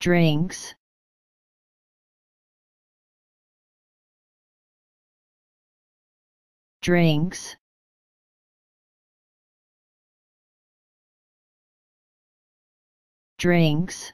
drinks. Drinks. Drinks.